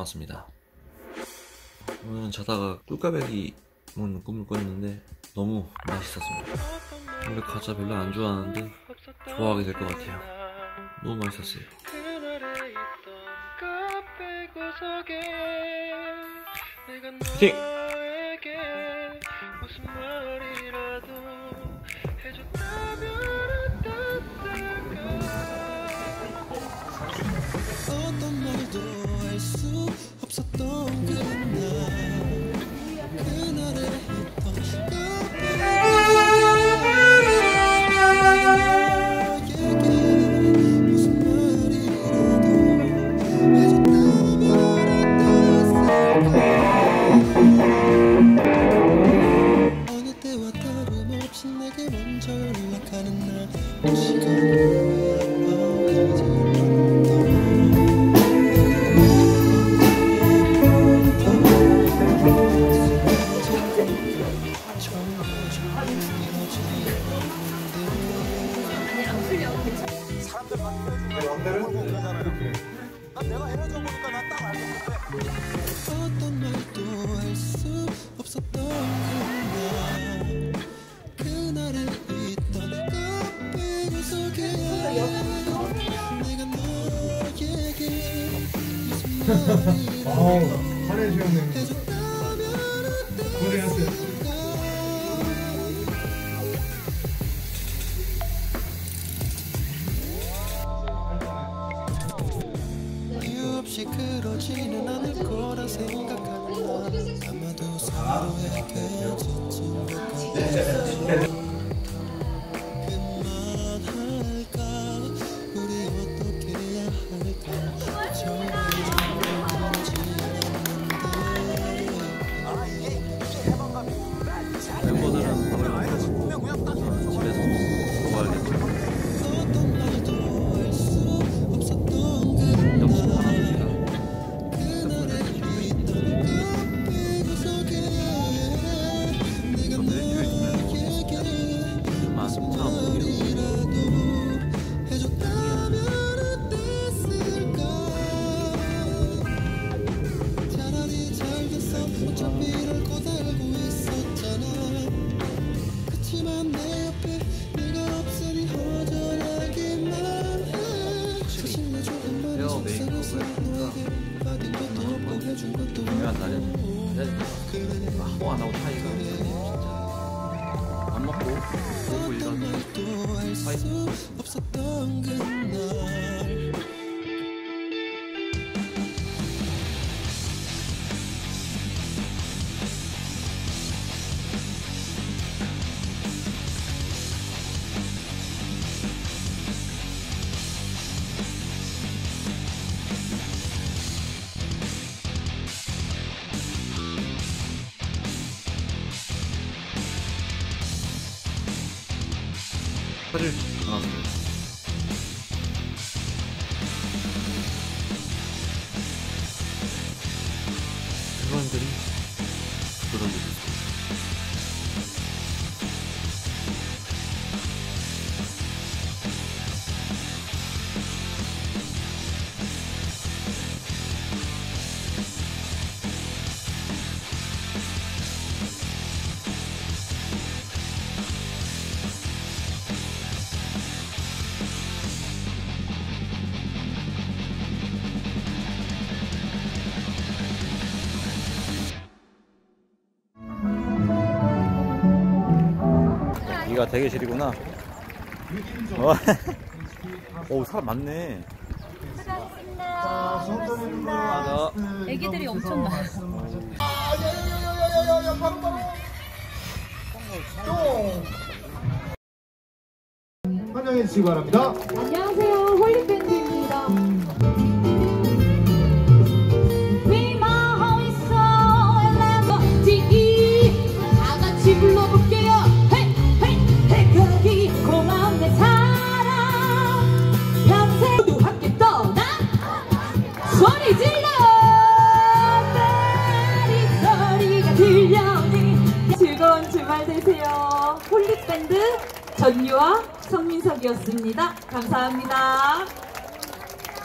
9일 남았습니다. 오늘은 자다가 꿀까베기 먹는 꿈을 꿨는데 너무 맛있었습니다. 원래 과자 별로 안 좋아하는데 좋아하게 될 것 같아요. 너무 맛있었어요. 파이팅! 어떤 말도 할 수 없었던 그날 내가 말이라도 화내주셨네. 해줬다 날은 기다렸다. 하고 안 하고 차이가 진짜 안 먹고 보고 일하는 말도 할 나눴습니다. 여기가 대기실이구나. 어. 오, 사람 많네. 맞아. 애기들이 엄청 많아. 환영해 주시기 바랍니다. 안녕하세요. 전유와 성민석이었습니다. 감사합니다.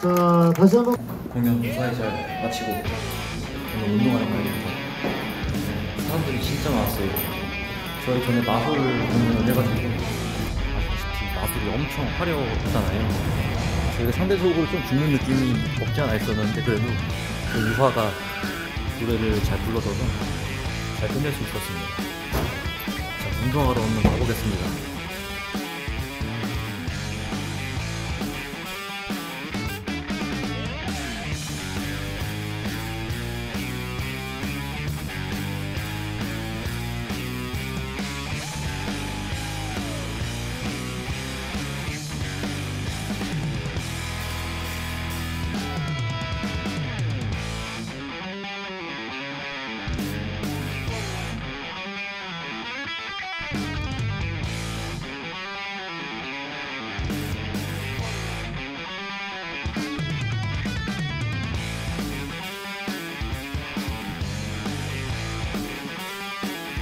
자, 자, 다시 한번. 공연 무사히 잘 마치고 오늘 운동하러 가야겠다. 사람들이 진짜 많았어요. 저희 전에 마술 공연을 해가지고 아시다시피 마술이 엄청 화려하잖아요. 저희가 상대적으로 좀 죽는 느낌이 없지 않아 있었는데 그래도 그 유화가 노래를 잘 불러줘서 잘 끝낼 수 있었습니다. 자, 운동하러 한번 가보겠습니다.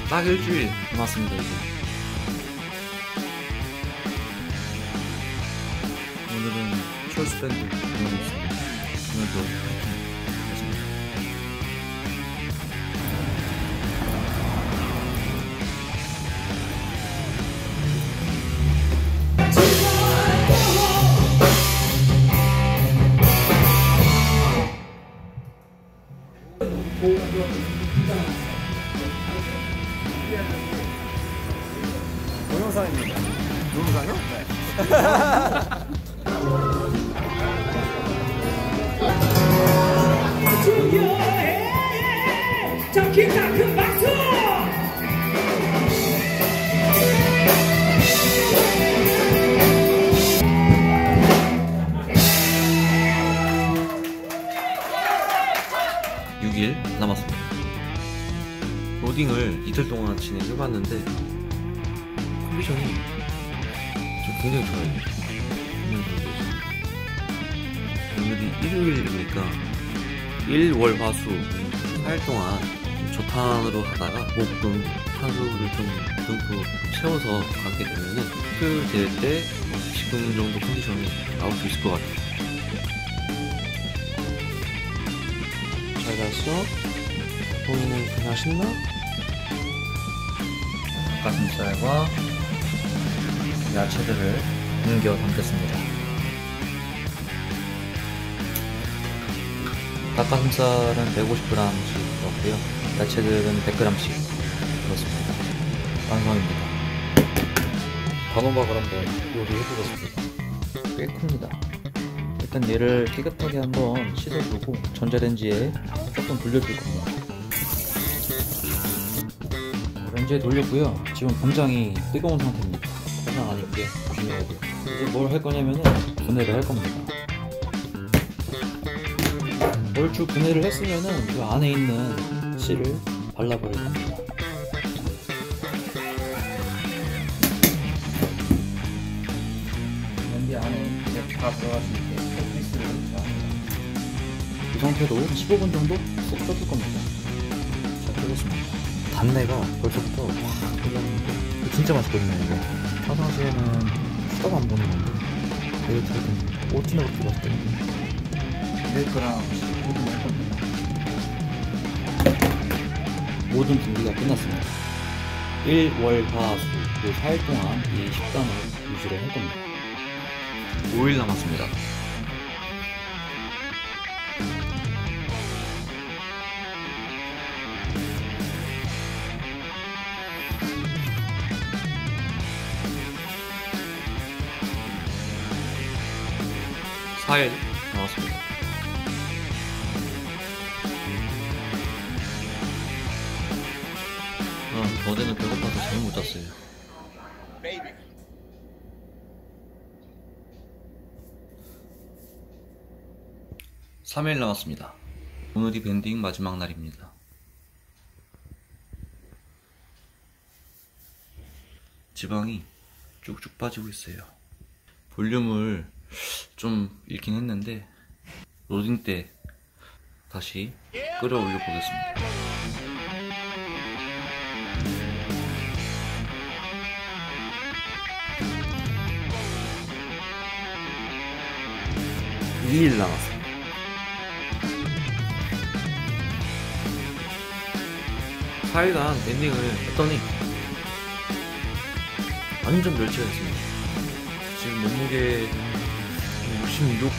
딱 일주일 남았습니다 이제. 오늘은 촐스 밴드 기타 큰 박수! 육일 남았습니다. 로딩을 이틀 동안 진행해봤는데 컨디션이 좀 굉장히 좋아요. 굉장히 좋아요. 오늘이 일요일이니까 일, 월, 화, 수 4일 동안 저탄으로 하다가 목금 탄수를 좀 듬뿍 채워서 가게 되면은 토요일 때 지금 정도 컨디션이 나올 수 있을 것 같아요. 잘 잤어? 본인은 그냥 신나? 닭가슴살과 야채들을 옮겨 담겠습니다. 닭가슴살은 150g씩 넣고요. 야채들은 100g씩 넣습니다. 완성입니다. 단호박을 한번 요리해보겠습니다. 꽤 큽니다. 일단 얘를 깨끗하게 한번 씻어주고 전자레인지에 조금 돌려줄 겁니다. 렌즈에 돌렸고요. 지금 공장이 뜨거운 상태입니다. 있게 조심해야 돼요. 이제 뭘 할 거냐면은 분해를 할 겁니다. 얼추 분해를 했으면은 그 안에 있는 씨를 발라버릴 겁니다. 렌즈 안에 다 들어갈 수 있게 피스를 이 상태로 15분 정도 푹 쪄줄 겁니다. 자, 끓였습니다. 단내가 벌써부터 확 올라오는데 진짜 맛있거든요, 이거. 평상시에는 수다도 안 보는 건데 탈때 오트밀 그렇게 맛있거든요. 밀크랑 모든 준비가 끝났습니다. 1, 월, 화, 수, 그 4일 동안 이 식단을 유지를 할 겁니다. 5일 남았습니다. 사일 아, 어제는 배고파서 잠을 못 잤어요. 3일 남았습니다. 오늘이 밴딩 마지막 날입니다. 지방이 쭉쭉 빠지고 있어요. 볼륨을 좀 잃긴 했는데 로딩 때 다시 끌어올려 보겠습니다. 2일 남았습니다. 사일간 엔딩을 했더니 완전 멸치가 됐습니다. 지금 몸무게 66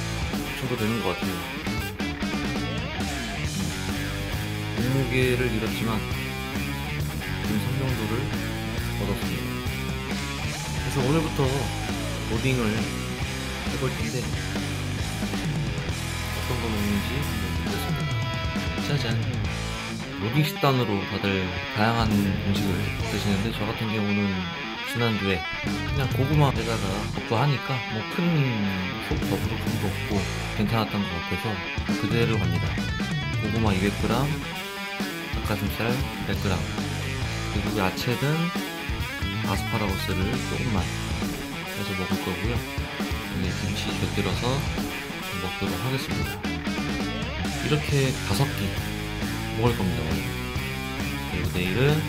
정도 되는 것 같아요. 음, 몸무게를 잃었지만 지금 성명도를 얻었습니다. 그래서 오늘부터 로딩을 해볼 텐데 어떤 거 먹는지 한번 보겠습니다. 짜잔. 로딩 식단으로 다들 다양한 음식을 드시는데 저 같은 경우는 지난주에 그냥 고구마에다가 먹고 하니까 뭐 큰속 더부룩 감도 없고 괜찮았던 것 같아서 그대로 갑니다. 고구마 200g, 닭가슴살 100g, 그리고 야채는 아스파라거스를 조금만 해서 먹을 거고요. 여기 김치 곁들여서 먹도록 하겠습니다. 이렇게 다섯 끼 먹을 겁니다. 그리고 내일은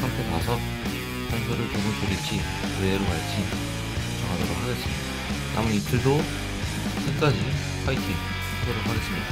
상태 봐서 산소를 조금 줄일지 외로 갈지 정하도록 하겠습니다. 남은 이틀도 끝까지 파이팅 하도록 하겠습니다.